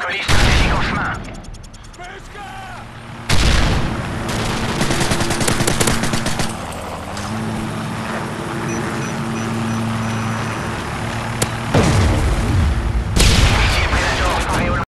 Colis stratégique en chemin.